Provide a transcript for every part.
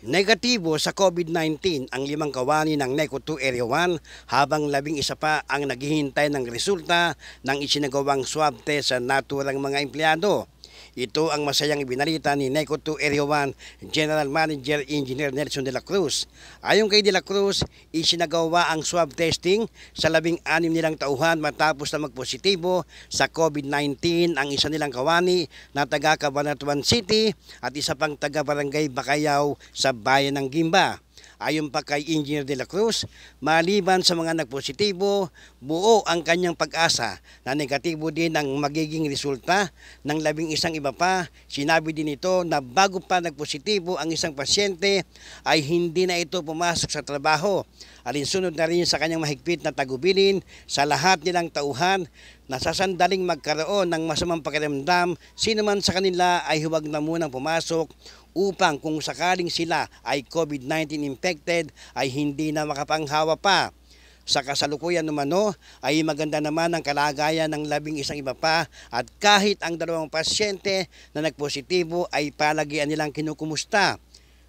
Negatibo sa COVID-19 ang limang kawani ng NECO 2 Area 1 habang labing isa pa ang naghihintay ng resulta ng isinagawang swab test sa naturang mga empleyado. Ito ang masayang ibinalita ni NECO 2 Area 1 General Manager Engineer Nelson de la Cruz. Ayon kay de la Cruz, isinagawa ang swab testing sa labing anim nilang tauhan matapos na magpositibo sa COVID-19 ang isa nilang kawani na taga Cabanatuan City at isa pang taga Barangay Bakayaw sa bayan ng Gimba. Ayon pa kay Engineer de la Cruz, maliban sa mga nagpositibo, buo ang kanyang pag-asa na negatibo din ang magiging resulta ng labing isang iba pa. Sinabi din ito na bago pa nagpositibo ang isang pasyente ay hindi na ito pumasok sa trabaho. Alinsunod na rin sa kanyang mahigpit na tagubilin sa lahat nilang tauhan na sasandaling magkaroon ng masamang pakiramdam, sino man sa kanila ay huwag na munang pumasok upang kung sakaling sila ay COVID-19 infected ay hindi na makapanghawa pa. Sa kasalukuyan numano ay maganda naman ang kalagayan ng labing isang iba pa at kahit ang dalawang pasyente na nagpositibo ay palagian nilang kinukumusta.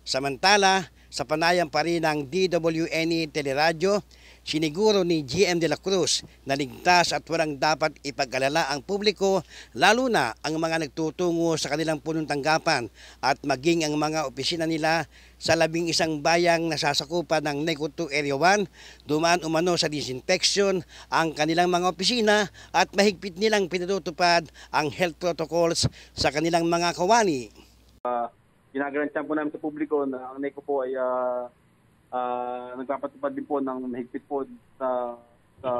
Samantala, sa panayam pa rin ng DWNE Teleradyo, siniguro ni GM de la Cruz na ligtas at walang dapat ipag-alala ang publiko lalo na ang mga nagtutungo sa kanilang punong tanggapan at maging ang mga opisina nila sa labing isang bayang nasasakupan ng NECO 2 Area 1, dumaan umano sa disinfection ang kanilang mga opisina at mahigpit nilang pinatutupad ang health protocols sa kanilang mga kawani. Ginagarantiyan po namin sa publiko na ang NECO po ay ah, ah, nagpapatupad din po ng mahigpit po sa, sa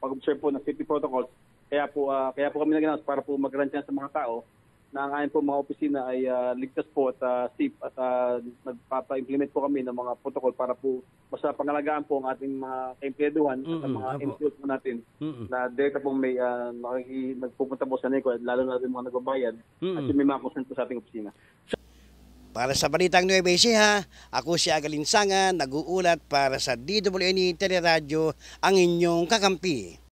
pag-observe po ng safety protocols. Kaya po ah, kaya po kami naganaos para po magarantiyan sa mga tao na ang ayon po mga opisina ay ah, ligtas po at ah, safe at ah, nagpapa-implement po kami ng mga protocol para po basta pangalagaan po ang ating mga kaempleaduhan at ang mga employees po natin na direkta po may uh, nagpupunta po sa NECO lalo na rin mga nagbabayad at yung may mga consent po sa ating opisina. Para sa Balitang Nueva Ecija, ako si Agalinsangan, nag-uulat para sa DWNE Teleradyo, ang inyong kakampi.